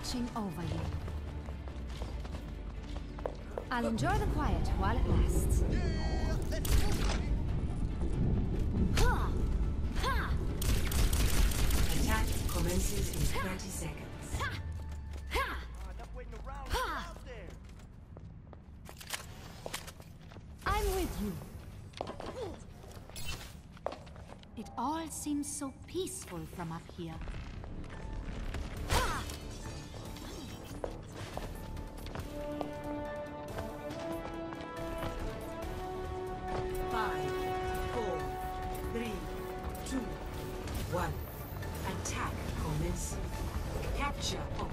watching over you. I'll enjoy the quiet while it lasts. Attack commences in 30 seconds. I'm with you. It all seems so peaceful from up here.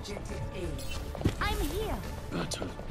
Objective A. I'm here. Battle.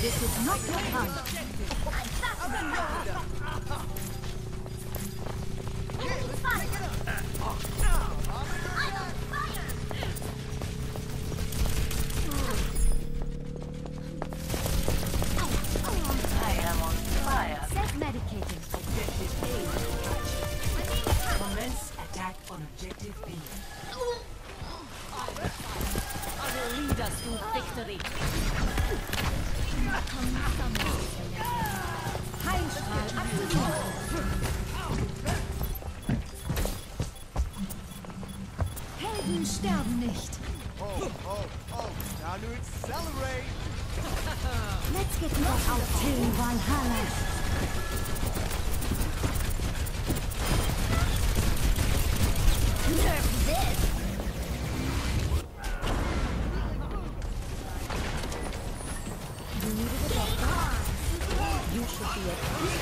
This is not your time. Helden sterben nicht. Oh, oh, oh. Now to accelerate. Let's get knocked out to Valhalla. Yeah.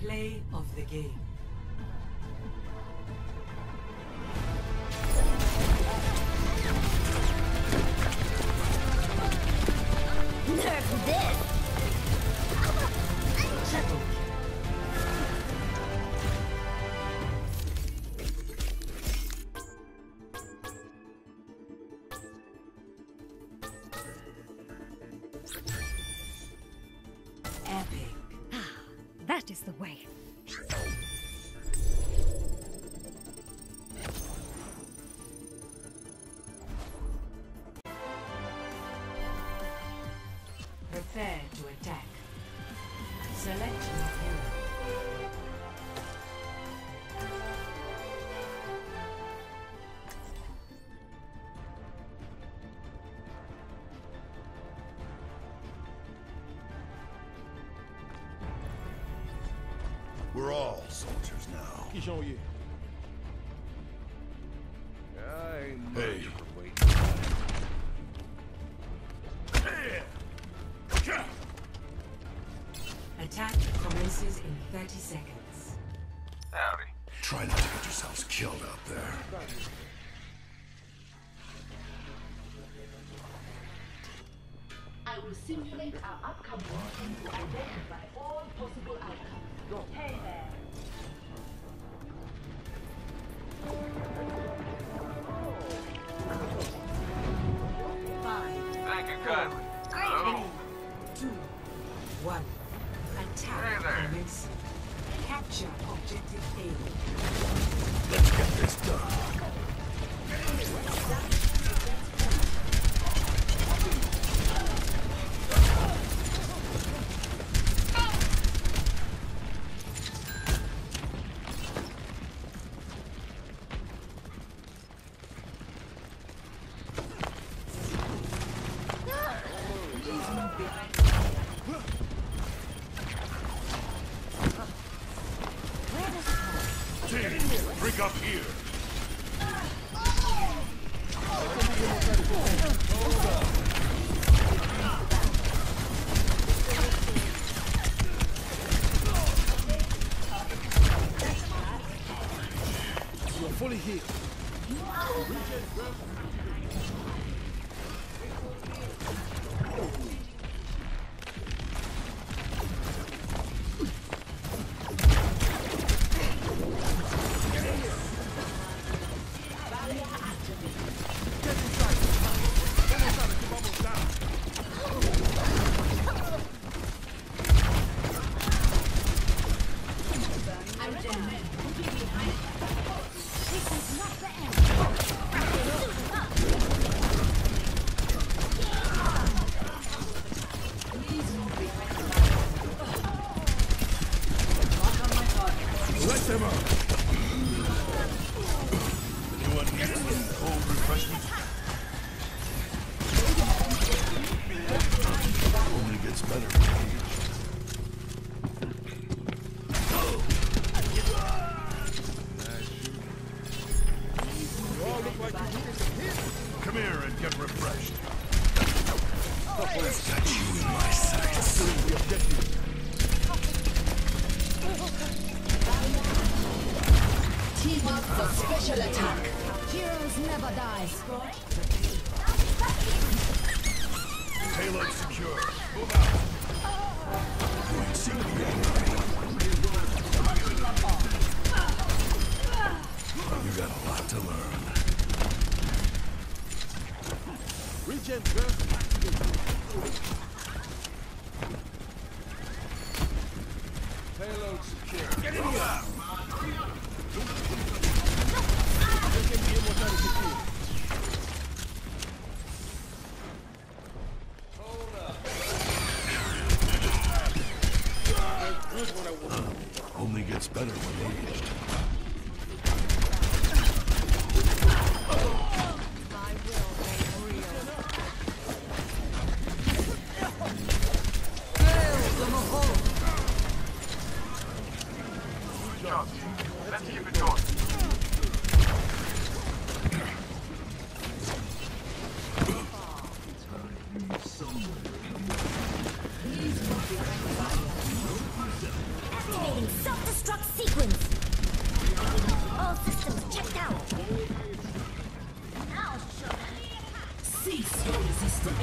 Play of the game. Epic. Ah, that is the way. qui. Hey. Attack commences in 30 seconds. Howdy. Try not to get yourselves killed out there. I will simulate our upcoming to identify all possible outcomes. Hey there.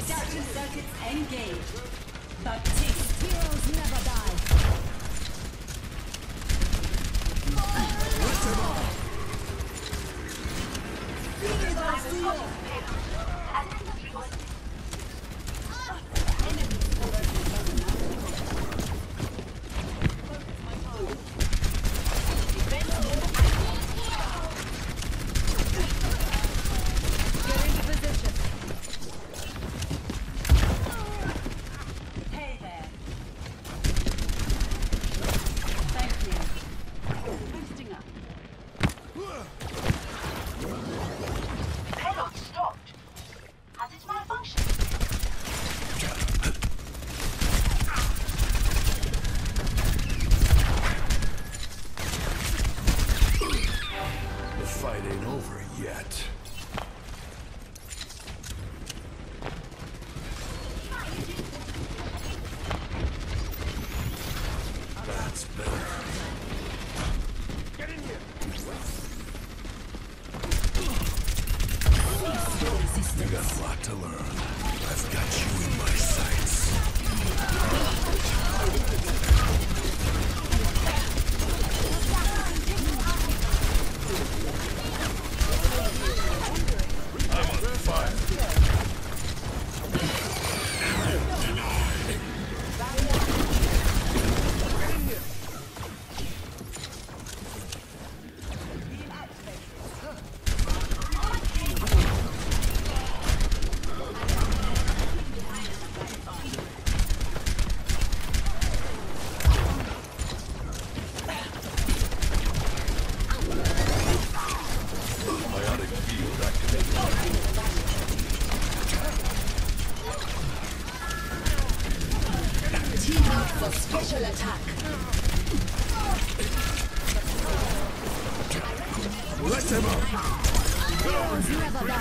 Adaptive circuits engaged. The team heroes never die. Let's go! Septima! Get!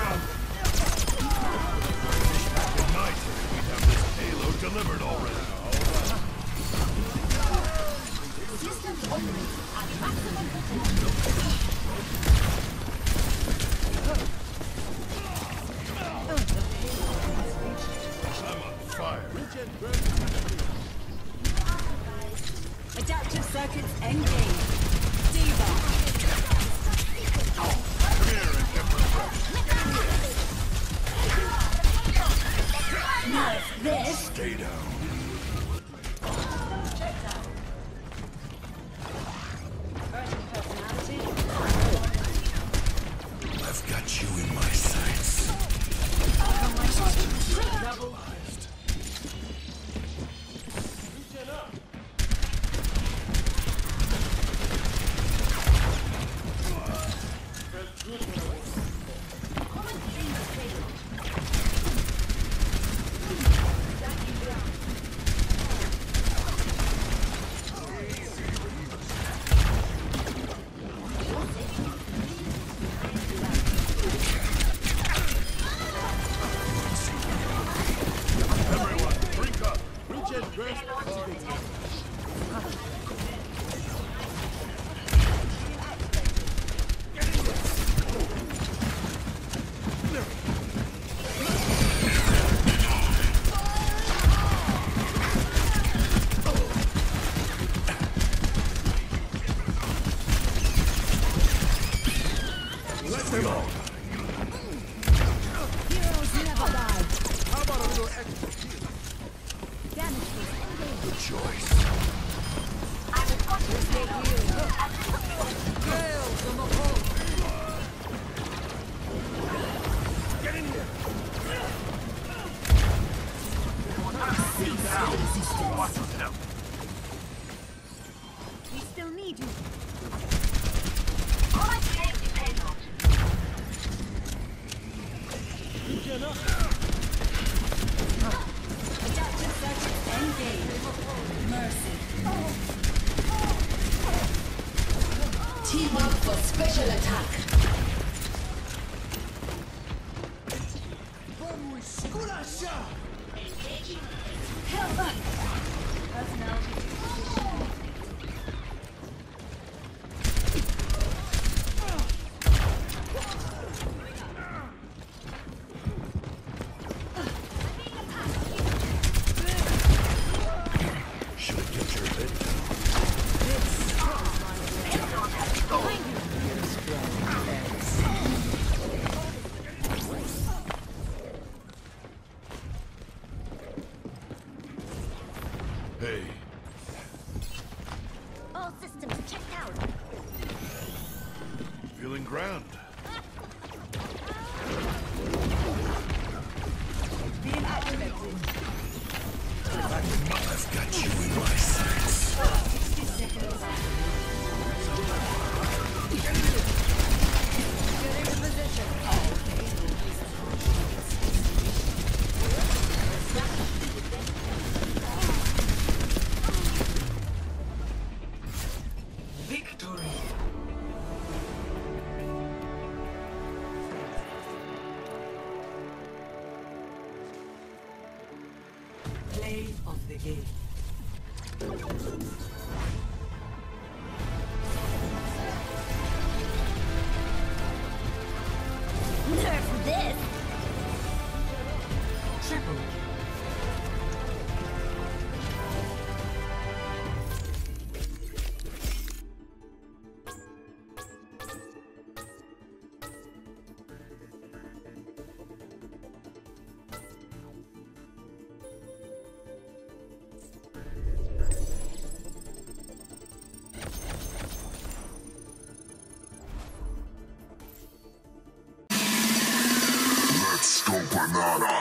need you. You cannot. Adaptive circuits engaged. Mercy. Team up for special attack. Engaging. Hell back. Hey. All systems checked out. Feeling grand. Being activated. I've got you in my sight. again. Nada.